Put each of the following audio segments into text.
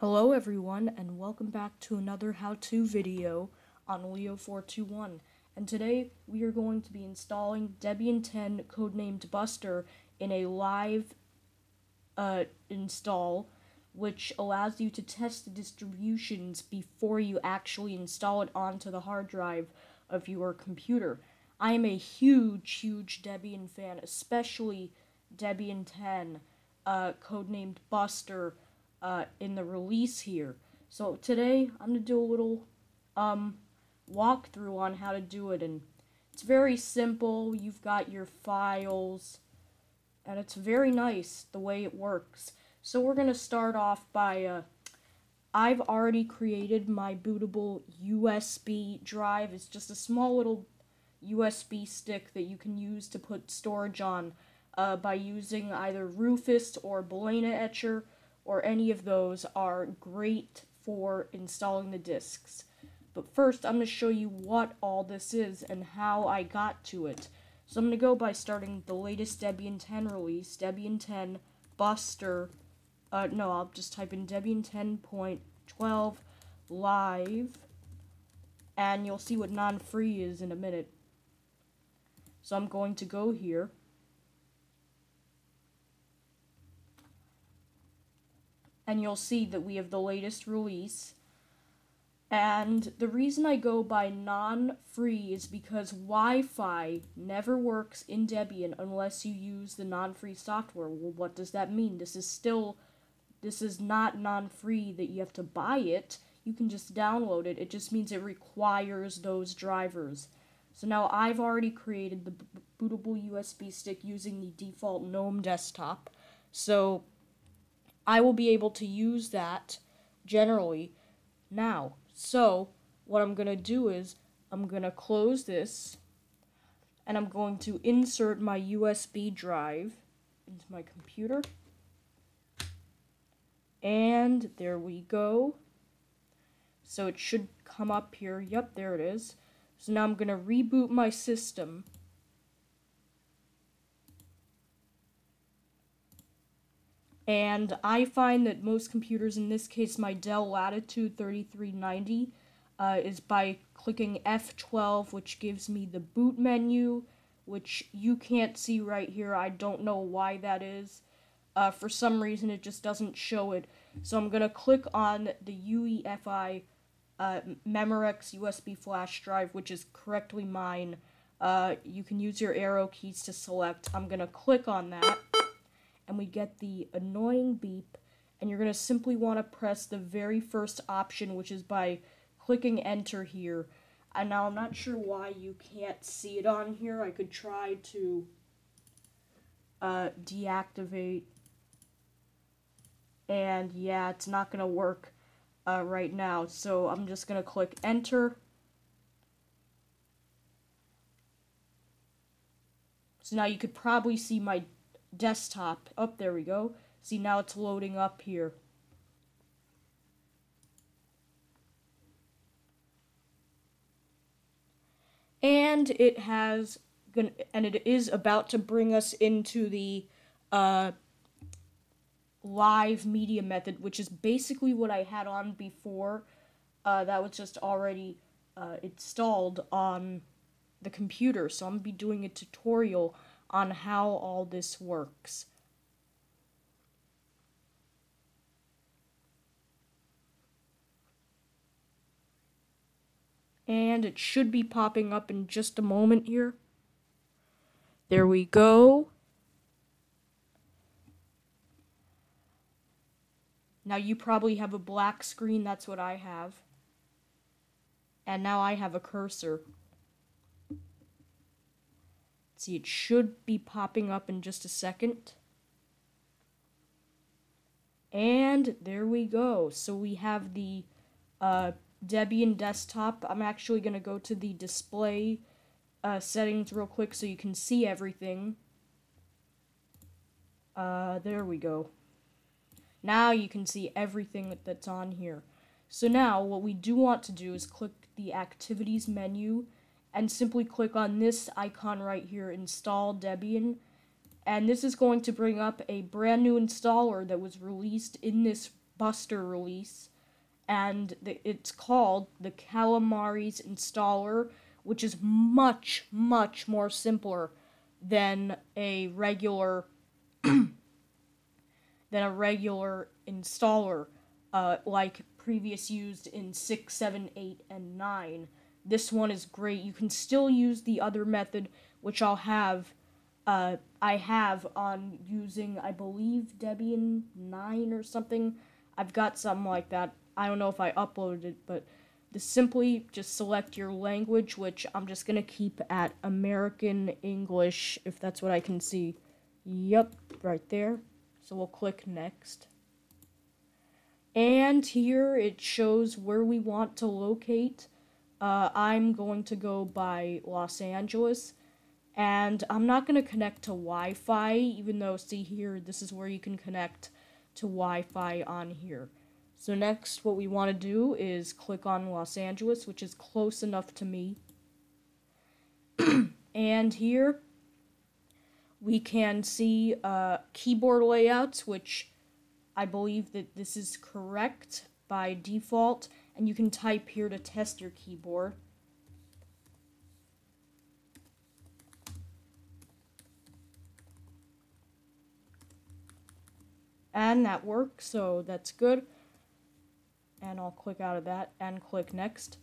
Hello everyone and welcome back to another how-to video on Leo421 and today we are going to be installing Debian 10 codenamed Buster in a live uh, install which allows you to test the distributions before you actually install it onto the hard drive of your computer. I am a huge, huge Debian fan, especially Debian 10, uh, codenamed Buster, uh, in the release here. So today I'm gonna do a little um, walkthrough on how to do it, and it's very simple. You've got your files, and it's very nice the way it works. So we're gonna start off by uh, I've already created my bootable USB drive. It's just a small little USB stick that you can use to put storage on uh, by using either Rufus or Balena Etcher or any of those are great for installing the disks. But first, I'm going to show you what all this is and how I got to it. So I'm going to go by starting the latest Debian 10 release, Debian 10 Buster. Uh, no, I'll just type in Debian 10.12 live, and you'll see what non-free is in a minute. So I'm going to go here. And you'll see that we have the latest release. And the reason I go by non-free is because Wi-Fi never works in Debian unless you use the non-free software. Well, what does that mean? This is still, this is not non-free that you have to buy it. You can just download it. It just means it requires those drivers. So now I've already created the bootable USB stick using the default GNOME desktop. So I will be able to use that generally now. So what I'm going to do is I'm going to close this and I'm going to insert my USB drive into my computer. And there we go. So it should come up here. Yep, there it is. So now I'm going to reboot my system. And I find that most computers, in this case my Dell Latitude 3390, uh, is by clicking F12, which gives me the boot menu, which you can't see right here. I don't know why that is. Uh, for some reason, it just doesn't show it. So I'm going to click on the UEFI uh, Memorex USB flash drive, which is correctly mine. Uh, you can use your arrow keys to select. I'm going to click on that and we get the annoying beep and you're going to simply want to press the very first option which is by clicking enter here. And now I'm not sure why you can't see it on here. I could try to uh, deactivate. And yeah it's not gonna work uh, right now. So I'm just gonna click enter. So now you could probably see my desktop. Up oh, there we go. See, now it's loading up here. And it has, and it is about to bring us into the uh, live media method, which is basically what I had on before. Uh, that was just already uh, installed on the computer, so I'm going to be doing a tutorial on how all this works. And it should be popping up in just a moment here. There we go. Now you probably have a black screen, that's what I have. And now I have a cursor. See, it should be popping up in just a second. And there we go. So we have the uh, Debian desktop. I'm actually going to go to the display uh, settings real quick so you can see everything. Uh, there we go. Now you can see everything that's on here. So now what we do want to do is click the activities menu and simply click on this icon right here, install Debian. And this is going to bring up a brand new installer that was released in this Buster release, and it's called the Calamares installer, which is much, much more simpler than a regular than a regular installer uh, like previous used in 6, 7, 8, and 9. This one is great. You can still use the other method, which I'll have, uh, I have on using, I believe, Debian 9 or something. I've got something like that. I don't know if I uploaded it, but the simply just select your language, which I'm just going to keep at American English, if that's what I can see. Yep, right there. So we'll click next. And here it shows where we want to locate. Uh, I'm going to go by Los Angeles. And I'm not going to connect to Wi-Fi, even though, see here, this is where you can connect to Wi-Fi on here. So next, what we want to do is click on Los Angeles, which is close enough to me. and here, we can see uh, keyboard layouts, which I believe that this is correct by default, and you can type here to test your keyboard. And that works, so that's good. And I'll click out of that and click next.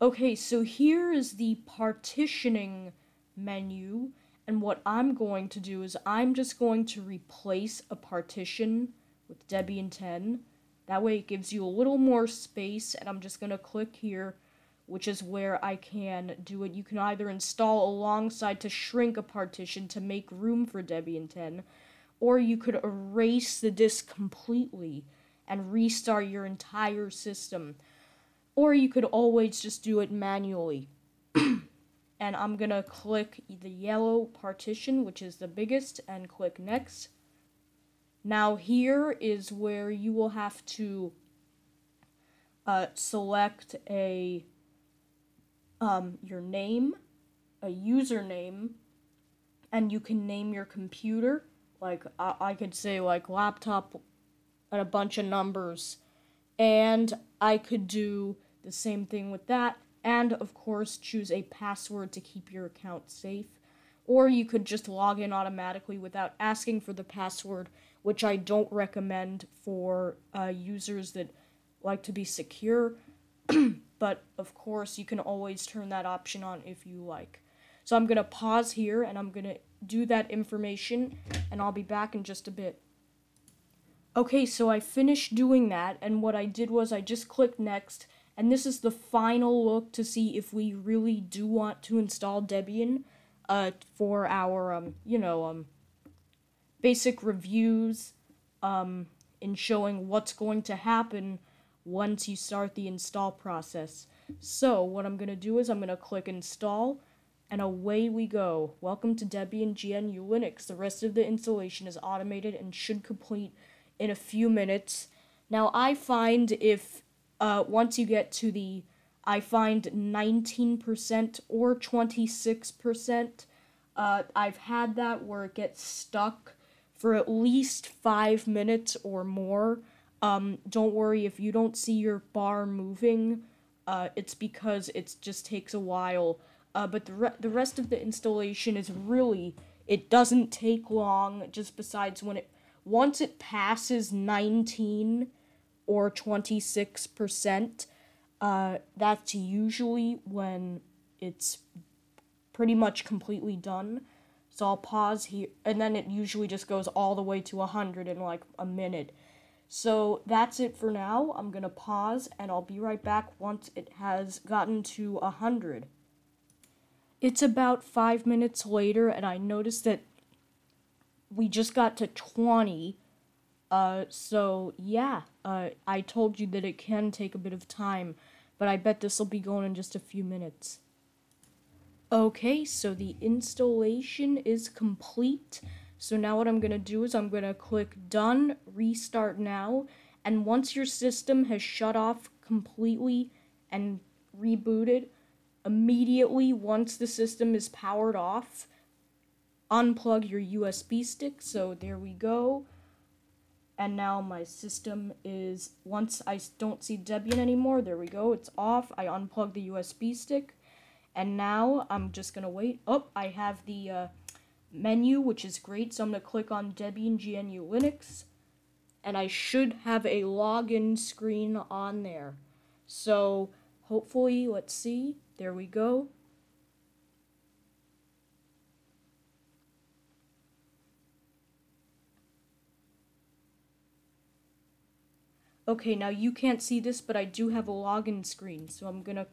Okay, so here is the partitioning menu, and what I'm going to do is I'm just going to replace a partition with Debian 10. That way it gives you a little more space, and I'm just going to click here, which is where I can do it. You can either install alongside to shrink a partition to make room for Debian 10, or you could erase the disk completely and restart your entire system. Or you could always just do it manually. and I'm going to click the yellow partition, which is the biggest, and click next. Now here is where you will have to uh, select a um, your name, a username, and you can name your computer. Like I, I could say like laptop and a bunch of numbers, and I could do the same thing with that. And of course, choose a password to keep your account safe. Or you could just log in automatically without asking for the password which I don't recommend for uh, users that like to be secure. but of course, you can always turn that option on if you like. So I'm going to pause here and I'm going to do that information and I'll be back in just a bit. Okay, so I finished doing that and what I did was I just clicked next and this is the final look to see if we really do want to install Debian uh, for our, um, you know, um, basic reviews um, in showing what's going to happen once you start the install process. So what I'm going to do is I'm going to click install and away we go. Welcome to Debian GNU Linux. The rest of the installation is automated and should complete in a few minutes. Now I find if uh, once you get to the I find 19% or 26%, uh, I've had that where it gets stuck for at least five minutes or more. Um, don't worry if you don't see your bar moving. Uh, it's because it just takes a while. Uh, but the re- the rest of the installation is really it doesn't take long. Just besides when it once it passes nineteen or twenty six percent, uh, that's usually when it's pretty much completely done. So I'll pause here, and then it usually just goes all the way to 100 in like a minute. So that's it for now. I'm to pause, and I'll be right back once it has gotten to 100. It's about five minutes later, and I noticed that we just got to 20. Uh, so yeah, uh, I told you that it can take a bit of time, but I bet this will be going in just a few minutes. Okay, so the installation is complete. So now what I'm going to do is I'm going to click done, restart now, and once your system has shut off completely and rebooted, immediately once the system is powered off, unplug your USB stick. So there we go. And now my system is once I don't see Debian anymore there we go it's off I unplug the USB stick. And now I'm just gonna wait oh I have the uh, menu which is great so I'm gonna click on Debian GNU Linux. And I should have a login screen on there. So hopefully let's see there we go Okay, now you can't see this, but I do have a login screen, so I'm gonna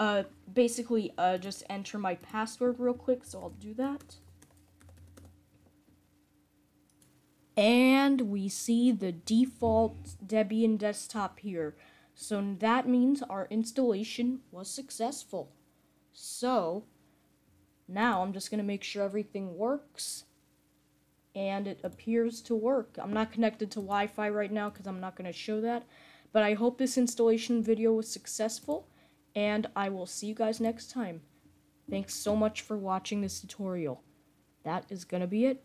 uh, basically uh, just enter my password real quick, so I'll do that. And we see the default Debian desktop here. So that means our installation was successful. So now I'm just going to make sure everything works and it appears to work. I'm not connected to Wi-Fi right now because I'm not going to show that, but I hope this installation video was successful, and I will see you guys next time. Thanks so much for watching this tutorial. That is going to be it.